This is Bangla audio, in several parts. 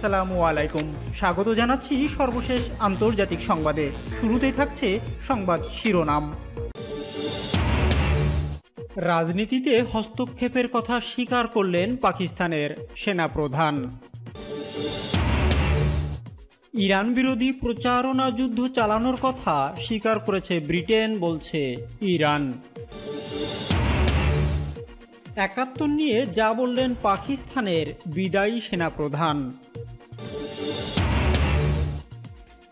আসসালামু আলাইকুম। স্বাগত জানাচ্ছি সর্বশেষ আন্তর্জাতিক সংবাদে। শুরুতেই থাকছে সংবাদ শিরোনাম। রাজনীতিতে হস্তক্ষেপের কথা স্বীকার করলেন পাকিস্তানের সেনাপ্রধান। ইরান বিরোধী প্রচারণা যুদ্ধ চালানোর কথা স্বীকার করেছে ব্রিটেন, বলছে ইরান। একাত্তর নিয়ে যা বললেন পাকিস্তানের বিদায়ী সেনাপ্রধান।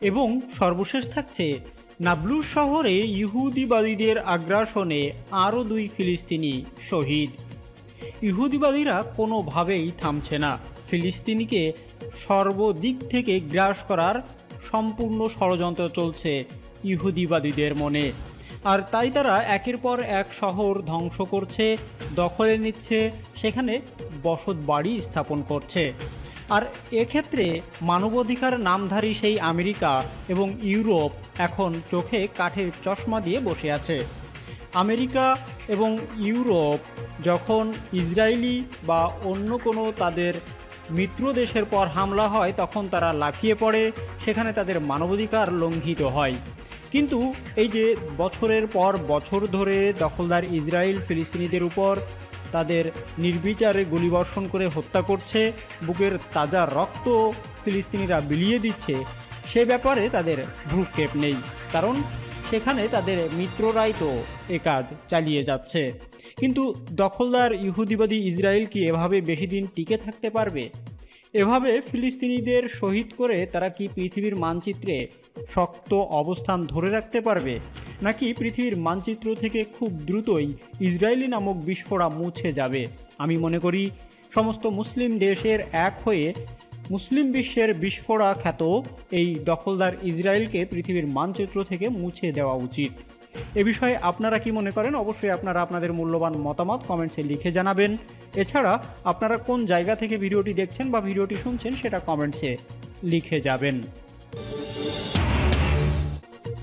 এবং সর্বশেষ থাকছে নাবলুস শহরে ইহুদিবাদীদের আগ্রাসনে আরও দুই ফিলিস্তিনি শহীদ। ইহুদিবাদীরা কোনোভাবেই থামছে না। ফিলিস্তিনিকে সর্বদিক থেকে গ্রাস করার সম্পূর্ণ ষড়যন্ত্র চলছে ইহুদিবাদীদের মনে। আর তাই তারা একের পর এক শহর ধ্বংস করছে, দখলে নিচ্ছে, সেখানে বসত বাড়ি স্থাপন করছে। আর এক্ষেত্রে মানবাধিকার নামধারী সেই আমেরিকা এবং ইউরোপ এখন চোখে কাঠের চশমা দিয়ে বসে আছে। আমেরিকা এবং ইউরোপ যখন ইসরায়েলি বা অন্য কোনো তাদের মিত্র দেশের পর হামলা হয়, তখন তারা লাফিয়ে পড়ে, সেখানে তাদের মানবাধিকার লঙ্ঘিত হয়। কিন্তু এই যে বছরের পর বছর ধরে দখলদার ইসরায়েল ফিলিস্তিনিদের উপর তাদের নির্বিচারে গুলিবর্ষণ করে হত্যা করছে, বুকের তাজা রক্ত ফিলিস্তিনিরা বিলিয়ে দিচ্ছে। সে ব্যাপারে তাদের ভ্রুক্ষেপ নেই, কারণ সেখানে তাদের মিত্ররাই তো এ কাজ চালিয়ে যাচ্ছে। কিন্তু দখলদার ইহুদিবাদী ইসরায়েল কি এভাবে বেশি দিন টিকে থাকতে পারবে? এভাবে ফিলিস্তিনিদের শহীদ করে তারা কি পৃথিবীর মানচিত্রে শক্ত অবস্থান ধরে রাখতে পারবে? নাকি পৃথিবীর মানচিত্র থেকে খুব দ্রুতই ইসরায়েলি নামক বিস্ফোরা মুছে যাবে? আমি মনে করি, সমস্ত মুসলিম দেশের এক হয়ে মুসলিম বিশ্বের বিস্ফোরা খ্যাত এই দখলদার ইসরায়েলকে পৃথিবীর মানচিত্র থেকে মুছে দেওয়া উচিত। এ বিষয়ে আপনারা কি মনে করেন? অবশ্যই আপনারা আপনাদের মূল্যবান মতামত কমেন্টসে লিখে জানাবেন। এছাড়া আপনারা কোন জায়গা থেকে ভিডিওটি দেখছেন বা ভিডিওটি শুনছেন সেটা কমেন্টসে লিখে যাবেন।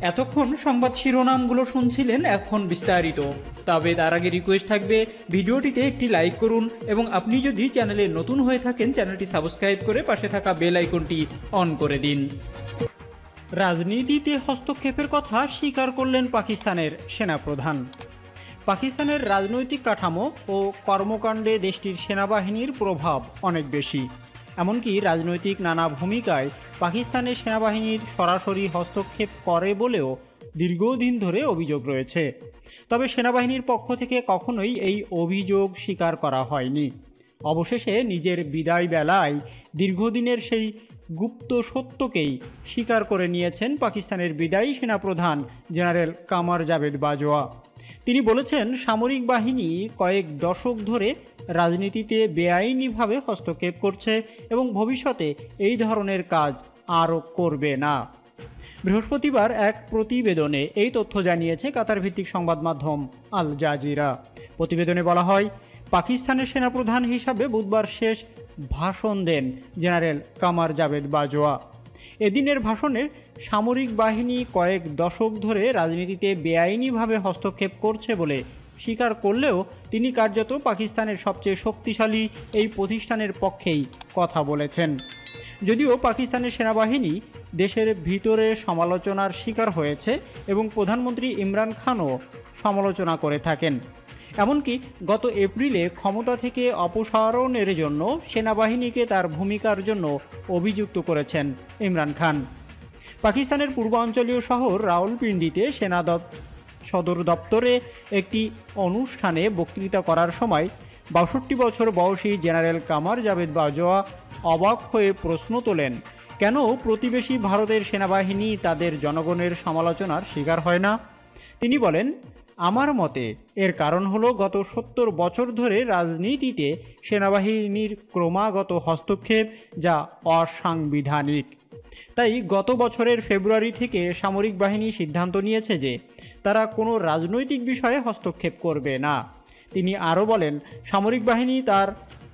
এতক্ষণ সংবাদ শিরোনামগুলো শুনছিলেন এখন বিস্তারিত। তবে তার আগে রিকোয়েস্ট থাকবে, ভিডিওটিতে একটি লাইক করুন এবং আপনি যদি চ্যানেলে নতুন হয়ে থাকেন, চ্যানেলটি সাবস্ক্রাইব করে পাশে থাকা বেল আইকনটি অন করে দিন। রাজনীতিতে হস্তক্ষেপের কথা স্বীকার করলেন পাকিস্তানের সেনাপ্রধান। পাকিস্তানের রাজনৈতিক কাঠামো ও কর্মকাণ্ডে দেশটির সেনাবাহিনীর প্রভাব অনেক বেশি। এমনকি রাজনৈতিক নানা ভূমিকায় পাকিস্তানের সেনাবাহিনীর সরাসরি হস্তক্ষেপ করে বলেও দীর্ঘদিন ধরে অভিযোগ রয়েছে। তবে সেনাবাহিনীর পক্ষ থেকে কখনোই এই অভিযোগ স্বীকার করা হয়নি। অবশেষে নিজের বিদায় বেলায় দীর্ঘদিনের সেই গুপ্ত সত্যকেই স্বীকার করে নিয়েছেন পাকিস্তানের বিদায়ী সেনাপ্রধান জেনারেল কামার জাভেদ বাজোয়া তিনি বলেছেন, সামরিক বাহিনী কয়েক দশক ধরে রাজনীতিতে বেআইনিভাবে হস্তক্ষেপ করছে এবং ভবিষ্যতে এই ধরনের কাজ আরও করবে না। বৃহস্পতিবার এক প্রতিবেদনে এই তথ্য জানিয়েছে কাতার ভিত্তিক সংবাদ মাধ্যম আল জাজিরা। প্রতিবেদনে বলা হয়, পাকিস্তানের সেনাপ্রধান হিসাবে বুধবার শেষ ভাষণ দেন জেনারেল কামার জাভেদ বাজোয়া এদিনের ভাষণে সামরিক বাহিনী কয়েক দশক ধরে রাজনীতিতে বেআইনিভাবে হস্তক্ষেপ করছে বলে স্বীকার করলেও তিনি কার্যত পাকিস্তানের সবচেয়ে শক্তিশালী এই প্রতিষ্ঠানের পক্ষেই কথা বলেছেন। যদিও পাকিস্তানের সেনাবাহিনী দেশের ভিতরে সমালোচনার শিকার হয়েছে এবং প্রধানমন্ত্রী ইমরান খানও সমালোচনা করে থাকেন। এমনকি গত এপ্রিলে ক্ষমতা থেকে অপসারণের জন্য সেনাবাহিনীকে তার ভূমিকার জন্য অভিযুক্ত করেছেন ইমরান খান। পাকিস্তানের পূর্বাঞ্চলীয় শহর রাওলপিন্ডিতে সেনা সদর দপ্তরে একটি অনুষ্ঠানে বক্তৃতা করার সময় বাষট্টি বছর বয়সী জেনারেল কামার জাভেদ বাজোয়া অবাক হয়ে প্রশ্ন তোলেন, কেন প্রতিবেশী ভারতের সেনাবাহিনী তাদের জনগণের সমালোচনার শিকার হয় না? তিনি বলেন আমার মতে, এর কারণ হলো গত সত্তর বছর ধরে রাজনীতিতে সেনাবাহিনীর ক্রমাগত হস্তক্ষেপ যা অসাংবিধানিক। তাই গত বছরের ফেব্রুয়ারি থেকে সামরিক বাহিনী সিদ্ধান্ত নিয়েছে যে, তারা কোনো রাজনৈতিক বিষয়ে হস্তক্ষেপ করবে না। তিনি আরও বলেন, সামরিক বাহিনী তার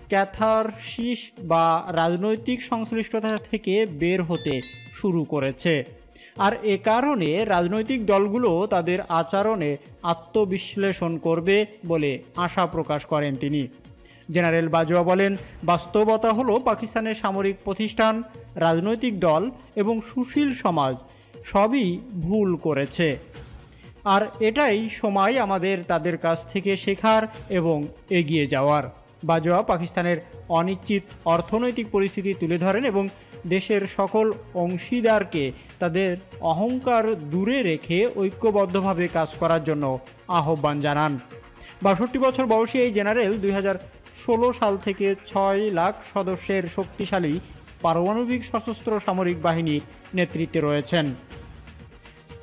ক্যাথারসিস বা রাজনৈতিক সংশ্লিষ্টতা থেকে বের হতে শুরু করেছে। আর এ কারণে রাজনৈতিক দলগুলো তাদের আচরণে আত্মবিশ্লেষণ করবে বলে আশা প্রকাশ করেন তিনি। জেনারেল বাজোয়া বলেন, বাস্তবতা হলো পাকিস্তানের সামরিক প্রতিষ্ঠান, রাজনৈতিক দল এবং সুশীল সমাজ সবই ভুল করেছে। আর এটাই সময় আমাদের তাদের কাছ থেকে শেখার এবং এগিয়ে যাওয়ার। বাজোয়া পাকিস্তানের অনিশ্চিত অর্থনৈতিক পরিস্থিতি তুলে ধরেন এবং দেশের সকল অংশীদারকে তাদের অহংকার দূরে রেখে ঐক্যবদ্ধভাবে কাজ করার জন্য আহ্বান জানান। বাষট্টি বছর বয়সী এই জেনারেল দুই সাল থেকে ছয় লাখ সদস্যের শক্তিশালী পারমাণবিক সশস্ত্র সামরিক বাহিনীর নেতৃত্বে রয়েছেন।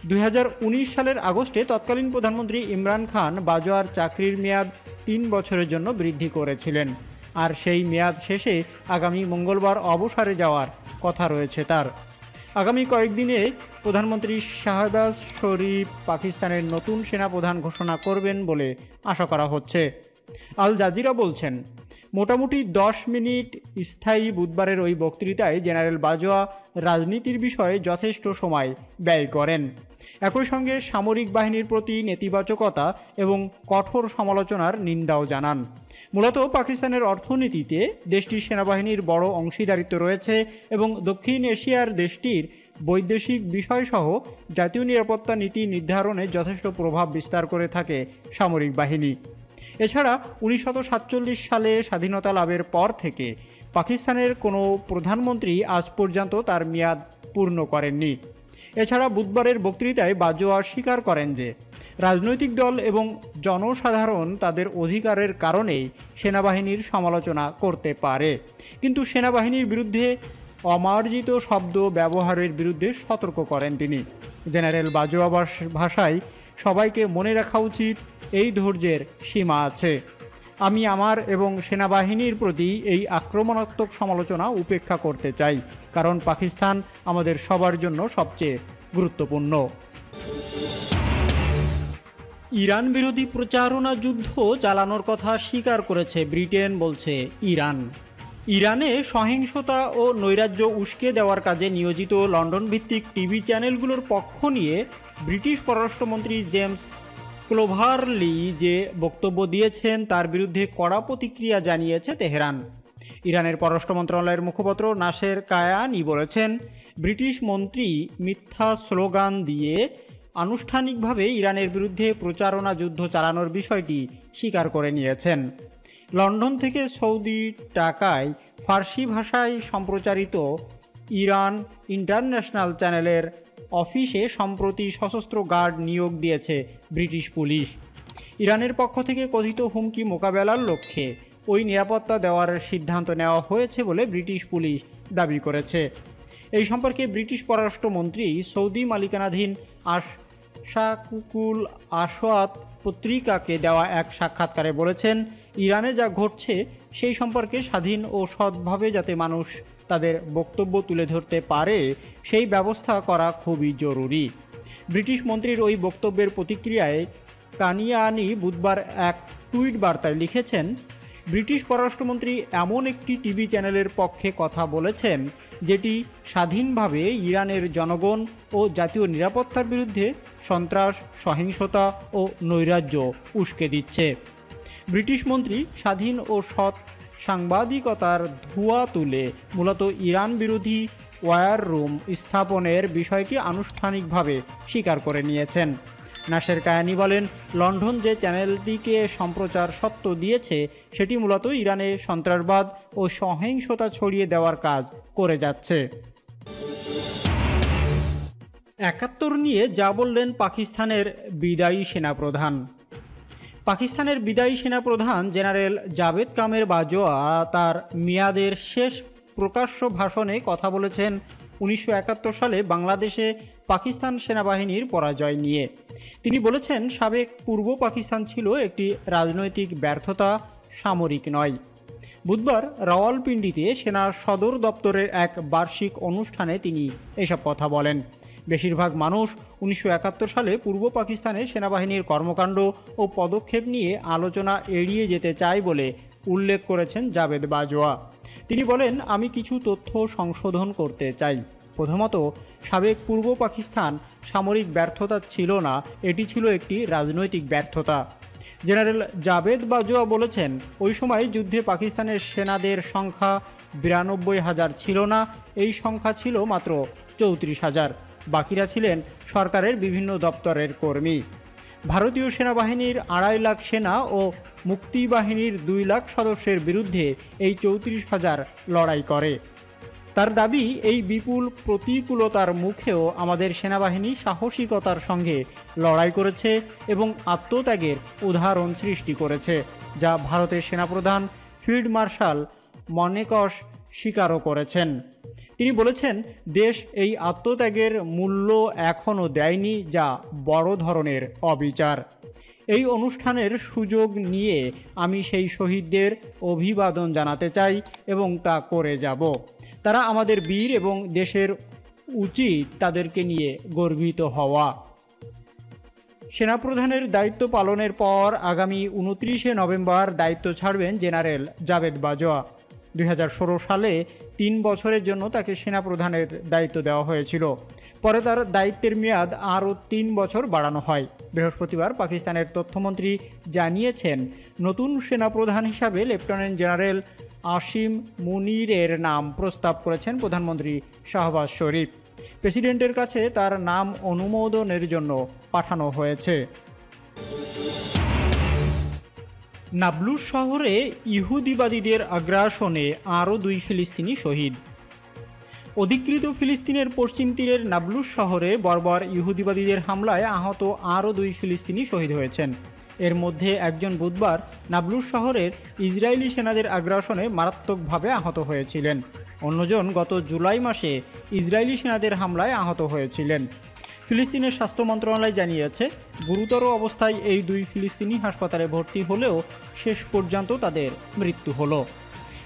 দুই হাজার উনিশ সালের আগস্টে তৎকালীন প্রধানমন্ত্রী ইমরান খান বাজোয়ার চাকরির মেয়াদ তিন বছরের জন্য বৃদ্ধি করেছিলেন। আর সেই মেয়াদ শেষে আগামী মঙ্গলবার অবসরে যাওয়ার কথা রয়েছে তার। আগামী কয়েকদিনে প্রধানমন্ত্রী শাহবাজ শরীফ পাকিস্তানের নতুন সেনাপ্রধান ঘোষণা করবেন বলে আশা করা হচ্ছে। আল জাজিরা বলছেন, মোটামুটি দশ মিনিট স্থায়ী বুধবারের ওই বক্তৃতায় জেনারেল বাজোয়া রাজনীতির বিষয়ে যথেষ্ট সময় ব্যয় করেন। একই সঙ্গে সামরিক বাহিনীর প্রতি নেতিবাচকতা এবং কঠোর সমালোচনার নিন্দাও জানান। মূলত পাকিস্তানের অর্থনীতিতে দেশটির সেনাবাহিনীর বড় অংশীদারিত্ব রয়েছে এবং দক্ষিণ এশিয়ার দেশটির বৈদেশিক বিষয়সহ জাতীয় নিরাপত্তা নীতি নির্ধারণে যথেষ্ট প্রভাব বিস্তার করে থাকে সামরিক বাহিনী। এছাড়া উনিশশো সাতচল্লিশ সালে স্বাধীনতা লাভের পর থেকে পাকিস্তানের কোনো প্রধানমন্ত্রী আজ পর্যন্ত তার মেয়াদ পূর্ণ করেননি। এছাড়া বুধবারের বক্তৃতায় বাজোয়া স্বীকার করেন যে, রাজনৈতিক দল এবং জনসাধারণ তাদের অধিকারের কারণেই সেনাবাহিনীর সমালোচনা করতে পারে। কিন্তু সেনাবাহিনীর বিরুদ্ধে অমার্জিত শব্দ ব্যবহারের বিরুদ্ধে সতর্ক করেন তিনি। জেনারেল বাজোয়া ভাষায় সবাইকে মনে রাখা উচিত, এই ধৈর্যের সীমা আছে। আমি আমার এবং সেনাবাহিনীর প্রতি এই আক্রমণাত্মক সমালোচনা উপেক্ষা করতে চাই। কারণ পাকিস্তান আমাদের সবার জন্য সবচেয়ে গুরুত্বপূর্ণ। ইরান বিরোধী প্রচারণা যুদ্ধ চালানোর কথা স্বীকার করেছে ব্রিটেন, বলছে ইরান। ইরানে সহিংসতা ও নৈরাজ্য উস্কে দেওয়ার কাজে নিয়োজিত লন্ডন ভিত্তিক টিভি চ্যানেলগুলোর পক্ষ নিয়ে ব্রিটিশ পররাষ্ট্রমন্ত্রী জেমস ক্লোভারলি যে বক্তব্য দিয়েছেন, তার বিরুদ্ধে কড়া প্রতিক্রিয়া জানিয়েছে তেহরান। ইরানের পররাষ্ট্র মন্ত্রণালয়ের মুখপাত্র নাসের কায়ানি বলেছেন, ব্রিটিশ মন্ত্রী মিথ্যা স্লোগান দিয়ে আনুষ্ঠানিকভাবে ইরানের বিরুদ্ধে প্রচারণা যুদ্ধ চালানোর বিষয়টি স্বীকার করে নিয়েছেন। লন্ডন থেকে সৌদি টাকায় ফার্সি ভাষায় সম্প্রচারিত ইরান ইন্টারন্যাশনাল চ্যানেলের অফিসে সম্প্রতি সশস্ত্র গার্ড নিয়োগ দিয়েছে ব্রিটিশ পুলিশ। ইরানের পক্ষ থেকে কথিত হুমকি মোকাবেলার লক্ষ্যে ওই নিরাপত্তা দেওয়ার সিদ্ধান্ত নেওয়া হয়েছে বলে ব্রিটিশ পুলিশ দাবি করেছে। এই সম্পর্কে ব্রিটিশ পররাষ্ট্রমন্ত্রী সৌদি মালিকানাধীন আশাকুকুল আসোয়াত পত্রিকাকে দেওয়া এক সাক্ষাৎকারে বলেছেন, ইরানে যা ঘটছে সেই সম্পর্কে স্বাধীন ও সৎভাবে যাতে মানুষ তাদের বক্তব্য তুলে ধরতে পারে, সেই ব্যবস্থা করা খুবই জরুরি। ব্রিটিশ মন্ত্রীর ওই বক্তব্যের প্রতিক্রিয়ায় কানিয়ানি বুধবার এক টুইট বার্তায় লিখেছেন ব্রিটিশ পররাষ্ট্রমন্ত্রী এমন একটি টিভি চ্যানেলের পক্ষে কথা বলেছেন, যেটি স্বাধীনভাবে ইরানের জনগণ ও জাতীয় নিরাপত্তার বিরুদ্ধে সন্ত্রাস, সহিংসতা ও নৈরাজ্য উস্কে দিচ্ছে। ব্রিটিশ মন্ত্রী স্বাধীন ও সৎ সাংবাদিকতার ধোঁয়া তুলে মূলত ইরান বিরোধী ওয়ার রুম স্থাপনের বিষয়টি আনুষ্ঠানিকভাবে স্বীকার করে নিয়েছেন। নাসের কায়ানি বলেন, লন্ডন যে চ্যানেলটিকে সম্প্রচার সত্ত্ব দিয়েছে, সেটি মূলত ইরানে সন্ত্রাসবাদ ও সহিংসতা ছড়িয়ে দেওয়ার কাজ করে যাচ্ছে। একাত্তর নিয়ে যা বললেন পাকিস্তানের বিদায়ী সেনাপ্রধান। পাকিস্তানের বিদায়ী সেনাপ্রধান জেনারেল জাভেদ কামের বাজোয়া তার মেয়াদের শেষ প্রকাশ্য ভাষণে কথা বলেছেন। উনিশশো একাত্তর সালে বাংলাদেশে পাকিস্তান সেনাবাহিনীর পরাজয় নিয়ে। তিনি বলেছেন, সাবেক পূর্ব পাকিস্তান ছিল একটি রাজনৈতিক ব্যর্থতা, সামরিক নয়। বুধবার রাওয়ালপিন্ডিতে সেনার সদর দপ্তরের এক বার্ষিক অনুষ্ঠানে তিনি এসব কথা বলেন। বেশিরভাগ মানুষ উনিশশো একাত্তর সালে পূর্ব পাকিস্তানে সেনাবাহিনীর কর্মকাণ্ড ও পদক্ষেপ নিয়ে আলোচনা এড়িয়ে যেতে চায় বলে উল্লেখ করেছেন জাভেদ বাজোয়া তিনি বলেন, আমি কিছু তথ্য সংশোধন করতে চাই। প্রথমত, সাবেক পূর্ব পাকিস্তান সামরিক ব্যর্থতা ছিল না, এটি ছিল একটি রাজনৈতিক ব্যর্থতা। জেনারেল জাবেদ বাজোয়া বলেছেন, ওই সময় যুদ্ধে পাকিস্তানের সেনাদের সংখ্যা বিরানব্বই হাজার ছিল না, এই সংখ্যা ছিল মাত্র চৌত্রিশ হাজার। বাকিরা ছিলেন সরকারের বিভিন্ন দপ্তরের কর্মী। ভারতীয় সেনাবাহিনীর আড়াই লাখ সেনা ও মুক্তি বাহিনীর দুই লাখ সদস্যের বিরুদ্ধে এই চৌত্রিশ হাজার লড়াই করে। তার দাবি, এই বিপুল প্রতিকূলতার মুখেও আমাদের সেনাবাহিনী সাহসিকতার সঙ্গে লড়াই করেছে এবং আত্মত্যাগের উদাহরণ সৃষ্টি করেছে, যা ভারতের সেনাপ্রধান ফিল্ড মার্শাল মনেকশ স্বীকারও করেছেন। তিনি বলেছেন, দেশ এই আত্মত্যাগের মূল্য এখনও দেয়নি, যা বড় ধরনের অবিচার। এই অনুষ্ঠানের সুযোগ নিয়ে আমি সেই শহীদদের অভিবাদন জানাতে চাই এবং তা করে যাব। তারা আমাদের বীর এবং দেশের উচিত তাদেরকে নিয়ে গর্বিত হওয়া। সেনাপ্রধানের দায়িত্ব পালনের পর আগামী উনত্রিশে নভেম্বর দায়িত্ব ছাড়বেন জেনারেল জাভেদ বাজোয়া দুই হাজার ষোলো সালে তিন বছরের জন্য তাকে সেনাপ্রধানের দায়িত্ব দেওয়া হয়েছিল। পরে তার দায়িত্বের মেয়াদ আরও তিন বছর বাড়ানো হয়। বৃহস্পতিবার পাকিস্তানের তথ্যমন্ত্রী জানিয়েছেন, নতুন সেনাপ্রধান হিসাবে লেফটেন্যান্ট জেনারেল আসিম মুনিরের নাম প্রস্তাব করেছেন প্রধানমন্ত্রী শাহবাজ শরীফ। প্রেসিডেন্টের কাছে তার নাম অনুমোদনের জন্য পাঠানো হয়েছে। নাবলুস শহরে ইহুদিবাদীদের আগ্রাসনে আরও দুই ফিলিস্তিনি শহীদ। অধিকৃত ফিলিস্তিনের পশ্চিম তীরের নাবলুস শহরে বর্বর ইহুদিবাদীদের হামলায় আহত আরও দুই ফিলিস্তিনি শহীদ হয়েছেন। এর মধ্যে একজন বুধবার নাবলুস শহরের ইসরায়েলি সেনাদের আগ্রাসনে মারাত্মকভাবে আহত হয়েছিলেন। অন্যজন গত জুলাই মাসে ইসরায়েলি সেনাদের হামলায় আহত হয়েছিলেন। ফিলিস্তিনের স্বাস্থ্য মন্ত্রণালয় জানিয়েছে, গুরুতর অবস্থায় এই দুই ফিলিস্তিনি হাসপাতালে ভর্তি হলেও শেষ পর্যন্ত তাদের মৃত্যু হলো।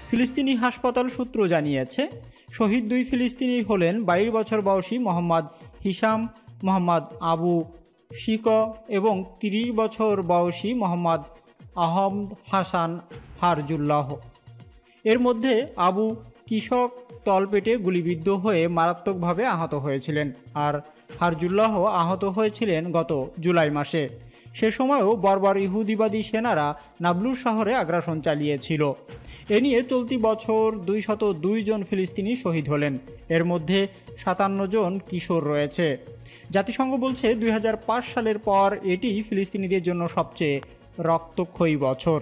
ফিলিস্তিনি হাসপাতাল সূত্র জানিয়েছে, শহীদ দুই ফিলিস্তিনি হলেন বাইশ বছর বয়সী মোহাম্মদ হিসাম মোহাম্মদ আবু শিক এবং তিরিশ বছর বয়সী মোহাম্মদ আহমদ হাসান হারজুল্লাহ। এর মধ্যে আবু কৃষক তলপেটে গুলিবিদ্ধ হয়ে মারাত্মকভাবে আহত হয়েছিলেন আর হারজুল্লাহ আহত হয়েছিলেন গত জুলাই মাসে। সে সময়ও বর্বর ইহুদিবাদী সেনারা নাবলুর শহরে আগ্রাসন চালিয়েছিল। এ নিয়ে চলতি বছর দুইশত দুই জন ফিলিস্তিনি শহীদ হলেন। এর মধ্যে সাতান্ন জন কিশোর রয়েছে। জাতিসংঘ বলছে দুই হাজার পাঁচ সালের পর এটি ফিলিস্তিনিদের জন্য সবচেয়ে রক্তক্ষয়ী বছর।